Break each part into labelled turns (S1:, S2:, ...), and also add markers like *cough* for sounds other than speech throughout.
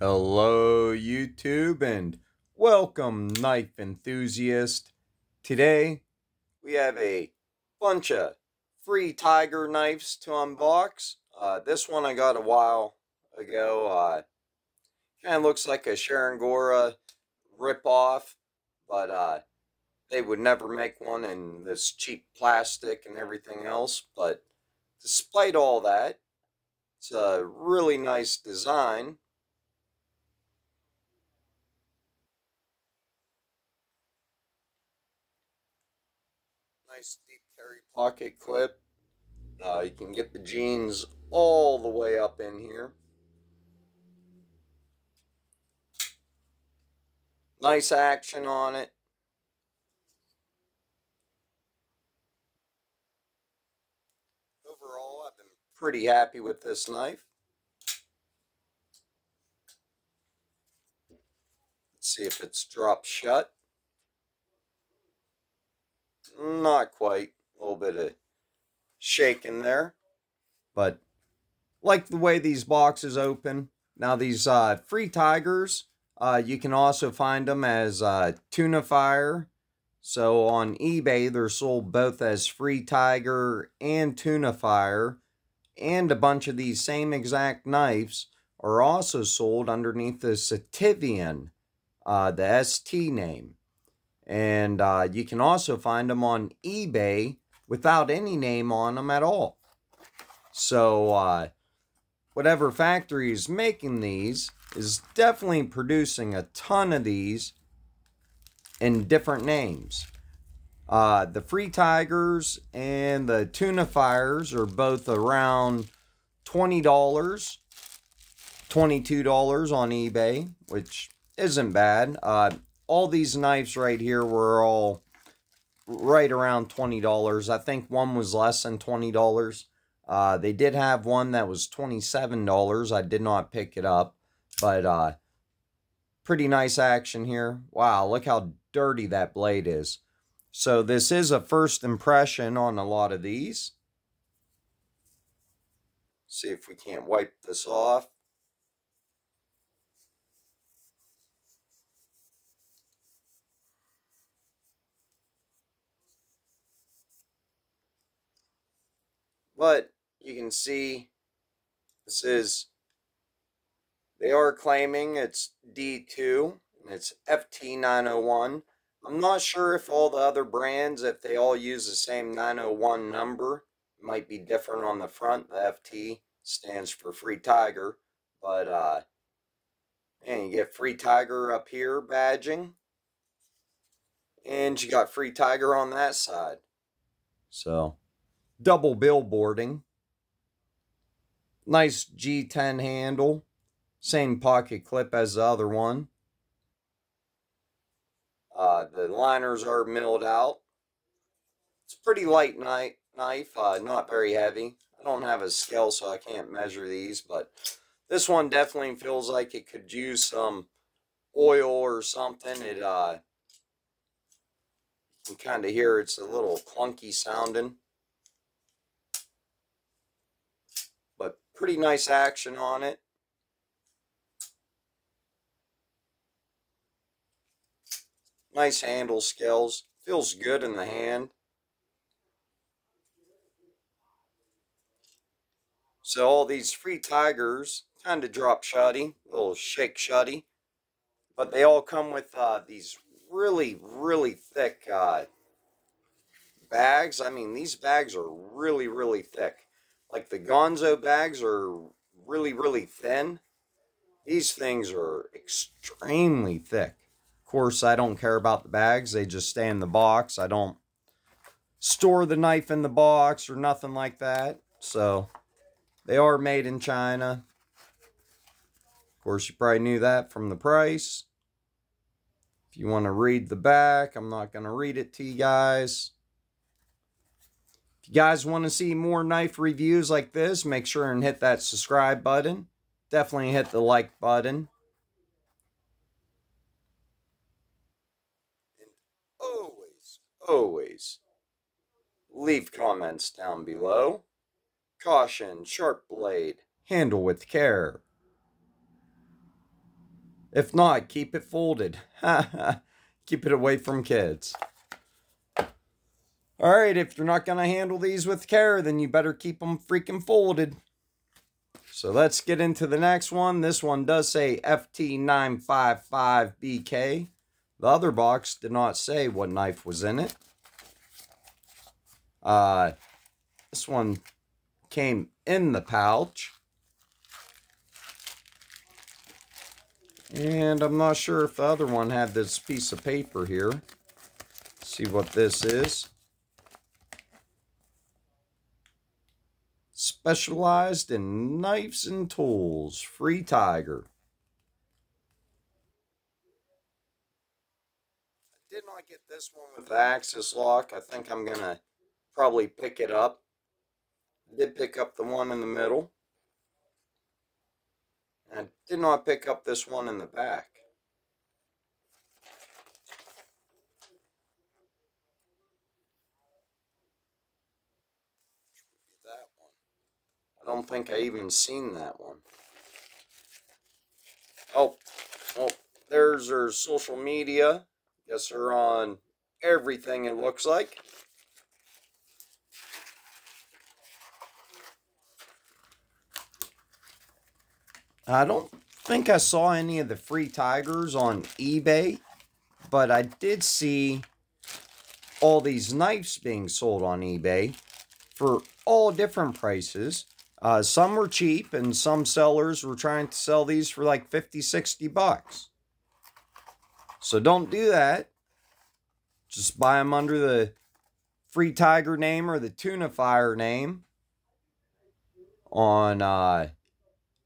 S1: Hello, YouTube, and welcome, knife enthusiast. Today, we have a bunch of free tiger knives to unbox. Uh, this one I got a while ago. Uh, kind of looks like a Shirogorov ripoff, but uh, they would never make one in this cheap plastic and everything else. But despite all that, it's a really nice design. nice deep carry pocket clip. Uh, you can get the jeans all the way up in here. Nice action on it. Overall, I've been pretty happy with this knife. Let's see if it's dropped shut. Not quite. A little bit of shaking there. But like the way these boxes open. Now these uh, free tigers, uh, you can also find them as uh, tuna fire. So on eBay, they're sold both as free tiger and tuna fire. And a bunch of these same exact knives are also sold underneath the Sitivien, uh, the ST name. And uh, you can also find them on eBay without any name on them at all. So, uh, whatever factory is making these is definitely producing a ton of these in different names. Uh, the Free Tigers and the Tuna Fires are both around $20, $22 on eBay, which isn't bad. Uh, all these knives right here were all right around $20. I think one was less than $20. Uh, they did have one that was $27. I did not pick it up, but uh, pretty nice action here. Wow, look how dirty that blade is. So this is a first impression on a lot of these. See if we can't wipe this off. But you can see this is, they are claiming it's D2 and it's FT901. I'm not sure if all the other brands, if they all use the same 901 number, it might be different on the front. The FT stands for Free Tiger, but uh, and you get Free Tiger up here badging, and you got Free Tiger on that side. So double billboarding. Nice G10 handle. Same pocket clip as the other one. Uh, the liners are milled out. It's a pretty light knife, knife uh, not very heavy. I don't have a scale, so I can't measure these, but this one definitely feels like it could use some oil or something. It, uh, you can kind of hear it's a little clunky sounding. Pretty nice action on it. Nice handle scales. Feels good in the hand. So all these free tigers kind of drop shutty, little shake shutty. But they all come with uh, these really, really thick uh, bags. I mean, these bags are really, really thick. Like the Ganzo bags are really, really thin. These things are extremely thick. Of course, I don't care about the bags. They just stay in the box. I don't store the knife in the box or nothing like that. So, they are made in China. Of course, you probably knew that from the price. If you want to read the back, I'm not going to read it to you guys you guys want to see more knife reviews like this, make sure and hit that subscribe button. Definitely hit the like button. And always, always leave comments down below. Caution, sharp blade, handle with care. If not, keep it folded. *laughs* keep it away from kids. All right, if you're not going to handle these with care, then you better keep them freaking folded. So let's get into the next one. This one does say FT955BK. The other box did not say what knife was in it. Uh, this one came in the pouch. And I'm not sure if the other one had this piece of paper here. Let's see what this is. Specialized in knives and tools. Free Tiger. I did not get this one with the axis lock. I think I'm going to probably pick it up. I did pick up the one in the middle. I did not pick up this one in the back. I don't think I even seen that one. Oh, well, there's her social media. Guess they're on everything it looks like. I don't think I saw any of the free tigers on eBay, but I did see all these knives being sold on eBay for all different prices. Uh, some were cheap and some sellers were trying to sell these for like 50, 60 bucks. So don't do that. Just buy them under the Free Tiger name or the Tuna Fire name on uh,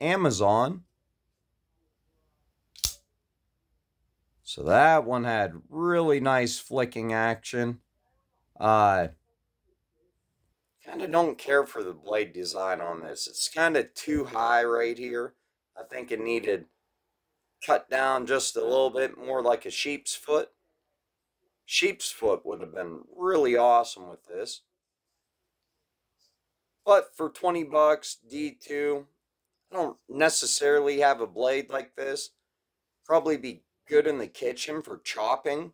S1: Amazon. So that one had really nice flicking action. Uh, kind of don't care for the blade design on this. It's kind of too high right here. I think it needed cut down just a little bit more like a sheep's foot. Sheep's foot would have been really awesome with this. But for 20 bucks, D2, I don't necessarily have a blade like this. Probably be good in the kitchen for chopping.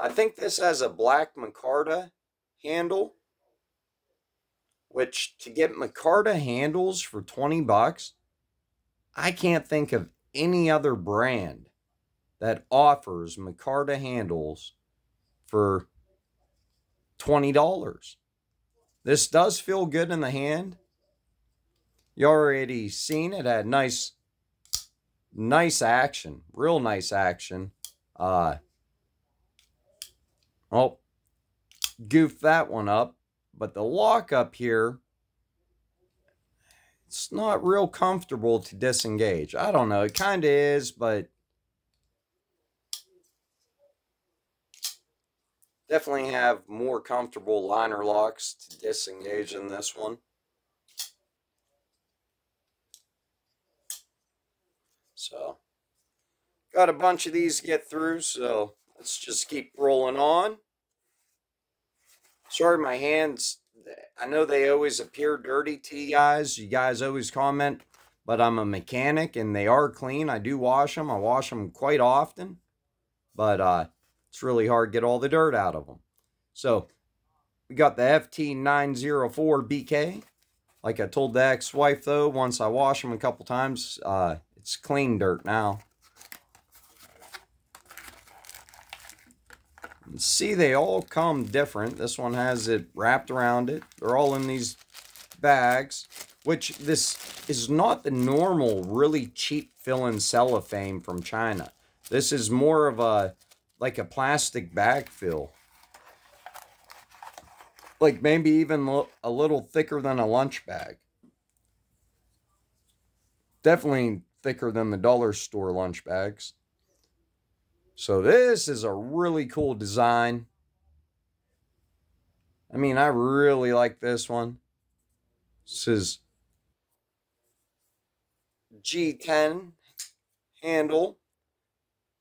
S1: I think this has a black micarta handle. Which, to get micarta handles for 20 bucks, I can't think of any other brand that offers micarta handles for $20. This does feel good in the hand. You already seen it had nice, nice action, real nice action. Uh, oh, goofed that one up. But the lock up here, it's not real comfortable to disengage. I don't know. It kind of is, but Definitely have more comfortable liner locks to disengage in this one. So, got a bunch of these to get through, so let's just keep rolling on. Sorry, my hands, I know they always appear dirty to you guys. You guys always comment, but I'm a mechanic and they are clean. I do wash them. I wash them quite often. But, uh, it's really hard to get all the dirt out of them. So we got the FT904BK. Like I told the ex-wife though, once I wash them a couple times, uh, it's clean dirt now. See, they all come different. This one has it wrapped around it. They're all in these bags, which this is not the normal, really cheap fill-in cellophane from China. This is more of a like a plastic bag fill. Like maybe even a little thicker than a lunch bag. Definitely thicker than the dollar store lunch bags. So this is a really cool design. I mean, I really like this one. This is G10 handle.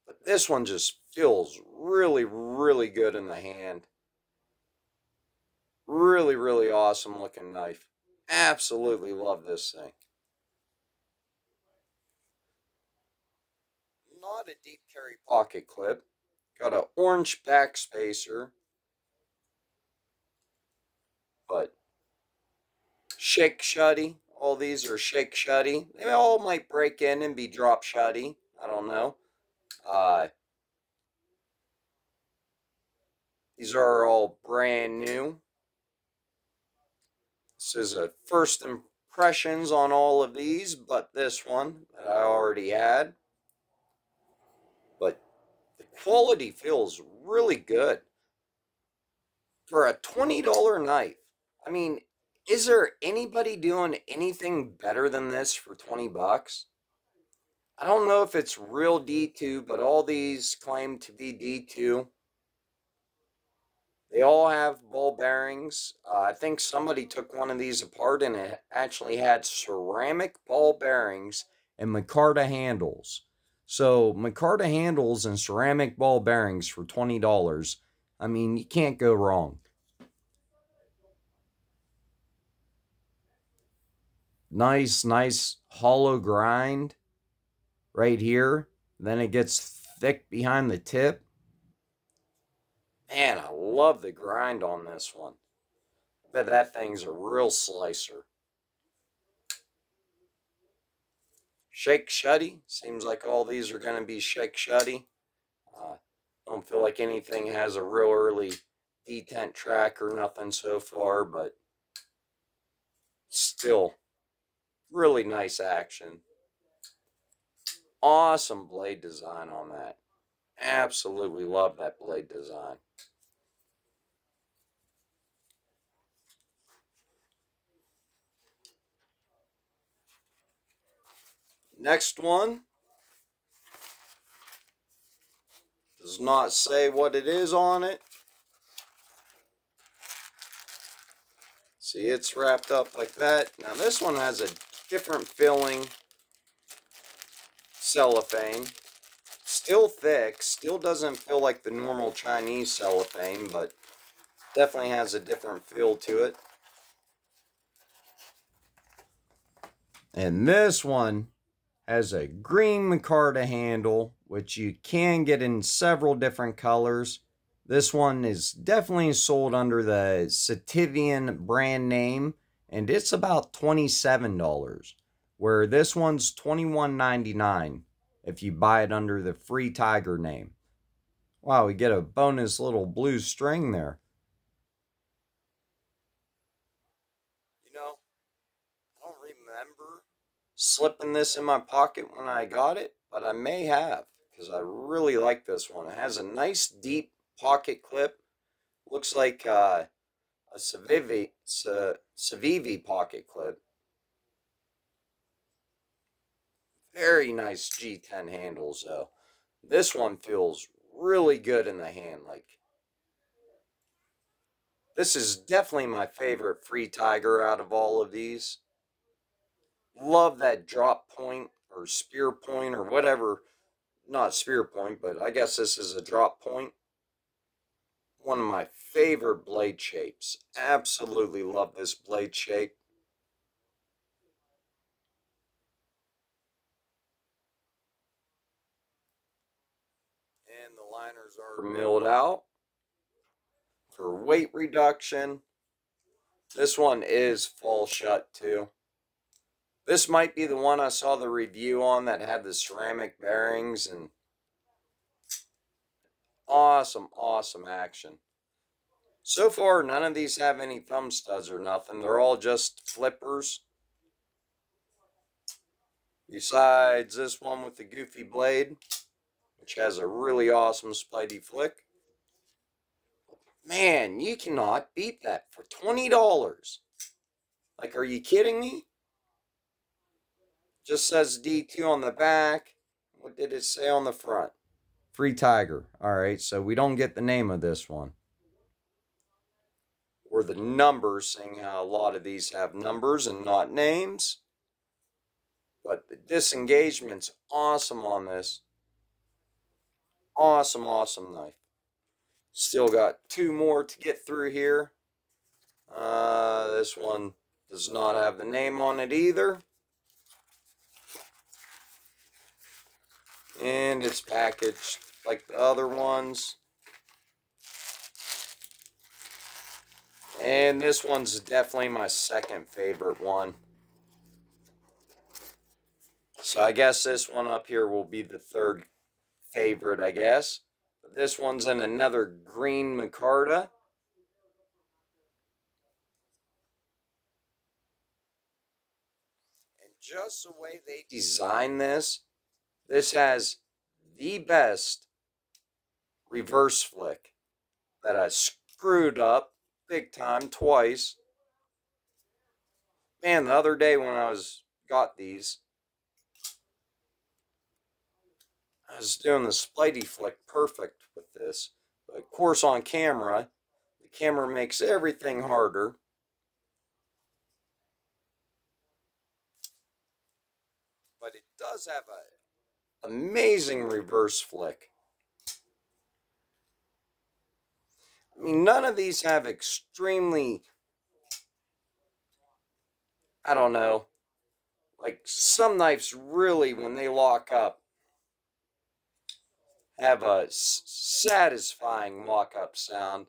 S1: But this one just feels really, really good in the hand. Really, really awesome looking knife. Absolutely love this thing. Not a deep carry pocket clip. Got an orange back spacer. But shake shutty. All these are shake shutty. They all might break in and be drop shutty. I don't know. Uh, these are all brand new. This is a first impressions on all of these, but this one that I already had. Quality feels really good. For a $20 knife, I mean, is there anybody doing anything better than this for 20 bucks? I don't know if it's real D2, but all these claim to be D2. They all have ball bearings. Uh, I think somebody took one of these apart and it actually had ceramic ball bearings and micarta handles. So micarta handles and ceramic ball bearings for $20. I mean, you can't go wrong. Nice, nice hollow grind right here. Then it gets thick behind the tip. Man, I love the grind on this one. Bet that thing's a real slicer. Shake Shutty. Seems like all these are going to be Shake Shutty. Uh, don't feel like anything has a real early detent track or nothing so far, but still really nice action. Awesome blade design on that. Absolutely love that blade design. Next one does not say what it is on it. See, it's wrapped up like that. Now this one has a different filling cellophane. Still thick, still doesn't feel like the normal Chinese cellophane, but definitely has a different feel to it. And this one has a green micarta handle, which you can get in several different colors. This one is definitely sold under the Sitivien brand name, and it's about $27, where this one's $21.99 if you buy it under the Free Tiger name. Wow, we get a bonus little blue string there. You know, I don't remember slipping this in my pocket when I got it, but I may have because I really like this one. It has a nice deep pocket clip. Looks like uh, a Civivi, Civivi pocket clip. Very nice G10 handles though. This one feels really good in the hand. Like this is definitely my favorite Free Tiger out of all of these. Love that drop point or spear point or whatever. Not spear point, but I guess this is a drop point. One of my favorite blade shapes. Absolutely love this blade shape. And the liners are milled out for weight reduction. This one is fall shut too. This might be the one I saw the review on that had the ceramic bearings and awesome, awesome action. So far, none of these have any thumb studs or nothing. They're all just flippers. Besides this one with the goofy blade, which has a really awesome spidey flick. Man, you cannot beat that for $20. Like, are you kidding me? Just says D2 on the back. What did it say on the front? Free Tiger. All right, so we don't get the name of this one. Or the numbers, seeing how a lot of these have numbers and not names. But the disengagement's awesome on this. Awesome, awesome knife. Still got two more to get through here. Uh, this one does not have the name on it either. And it's packaged like the other ones. And this one's definitely my second favorite one. So I guess this one up here will be the third favorite, I guess. But this one's in another green micarta. And just the way they designed this, this has the best reverse flick that I screwed up big time twice. Man, the other day when I was got these, I was doing the splitey flick perfect with this. But of course on camera, the camera makes everything harder. But it does have a amazing reverse flick. I mean, none of these have extremely, I don't know, like some knives really, when they lock up, have a satisfying lock-up sound.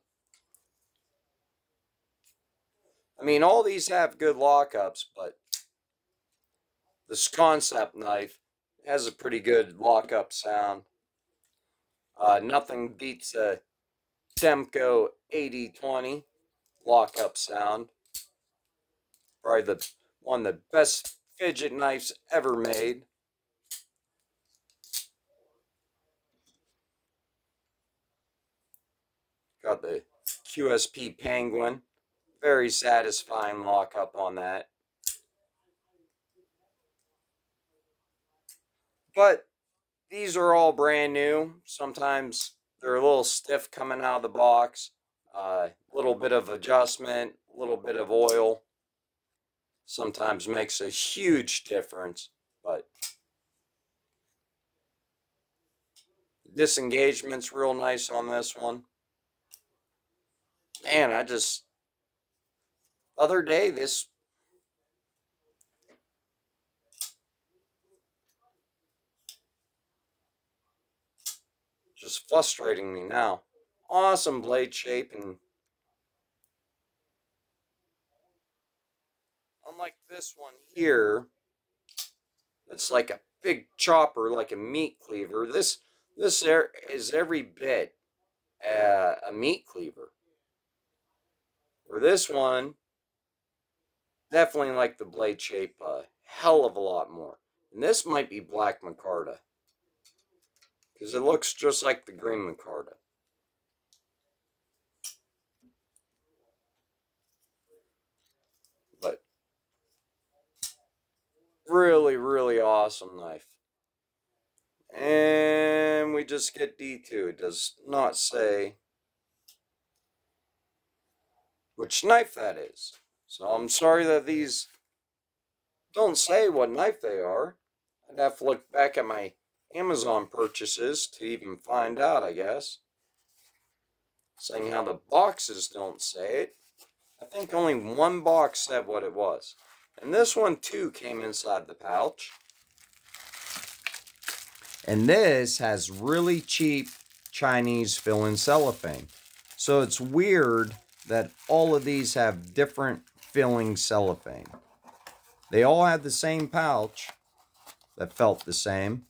S1: I mean, all these have good lockups, but this concept knife has a pretty good lockup sound. Uh, nothing beats a Demko AD20 lockup sound. Probably the one of the best fidget knives ever made. Got the QSP Penguin. Very satisfying lockup on that. But these are all brand new. Sometimes they're a little stiff coming out of the box. A uh, little bit of adjustment, a little bit of oil. Sometimes makes a huge difference. But disengagement's real nice on this one man, I just other day this just frustrating me now. Awesome blade shape and unlike this one here, it's like a big chopper, like a meat cleaver. This this is every bit uh, a meat cleaver. For this one, definitely like the blade shape a hell of a lot more. And this might be black micarta. Because it looks just like the green micarta. But really, really awesome knife. And we just get D2. It does not say which knife that is. So I'm sorry that these don't say what knife they are. I'd have to look back at my Amazon purchases to even find out, I guess. Saying how the boxes don't say it. I think only one box said what it was. And this one too came inside the pouch. And this has really cheap Chinese fill-in cellophane. So it's weird that all of these have different filling cellophane. They all had the same pouch that felt the same.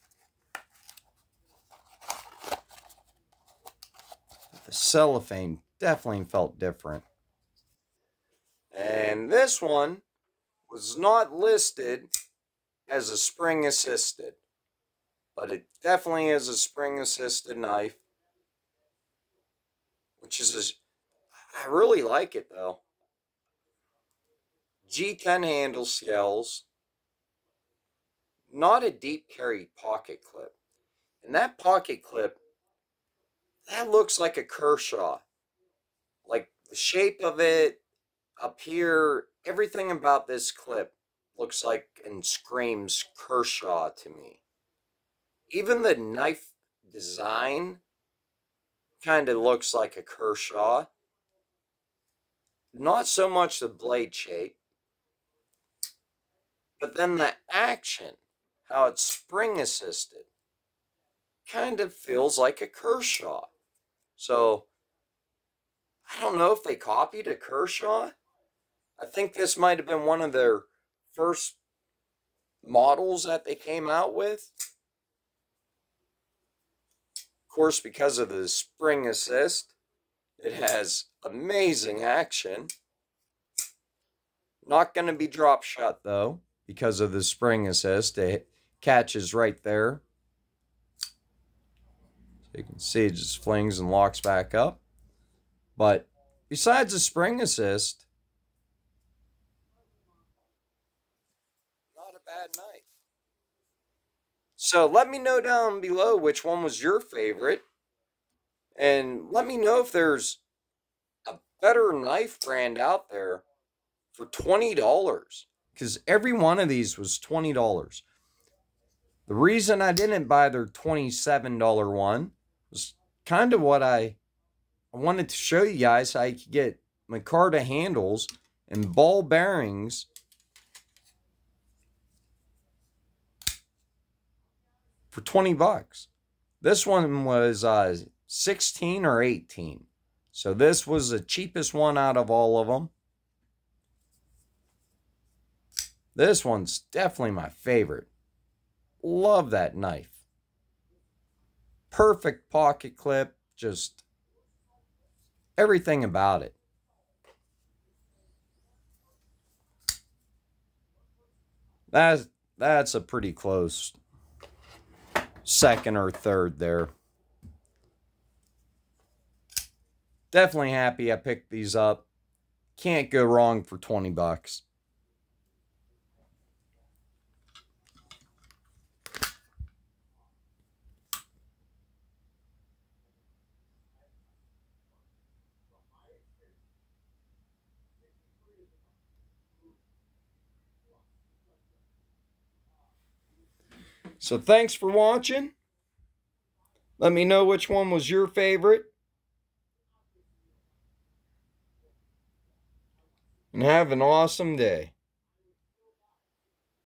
S1: Cellophane definitely felt different. And this one was not listed as a spring assisted, but it definitely is a spring assisted knife, which is a I really like it though. G10 handle scales. Not a deep carry pocket clip. And that pocket clip, that looks like a Kershaw. Like the shape of it up here, everything about this clip looks like and screams Kershaw to me. Even the knife design kind of looks like a Kershaw. Not so much the blade shape, but then the action, how it's spring assisted. kind of feels like a Kershaw. So I don't know if they copied a Kershaw. I think this might have been one of their first models that they came out with. Of course, because of the spring assist, it has amazing action. Not going to be drop shot, though, because of the spring assist. It catches right there. You can see it just flings and locks back up. But besides the spring assist, not a bad knife. So let me know down below which one was your favorite. And let me know if there's a better knife brand out there for $20. Because every one of these was $20. The reason I didn't buy their $27 one was kind of what I, I wanted to show you guys how could get micarta handles and ball bearings for 20 bucks. This one was uh, 16 or 18. So this was the cheapest one out of all of them. This one's definitely my favorite. Love that knife. Perfect pocket clip, just everything about it. That's that's a pretty close second or third there. Definitely happy I picked these up. Can't go wrong for 20 bucks. So thanks for watching. Let me know which one was your favorite. And have an awesome day.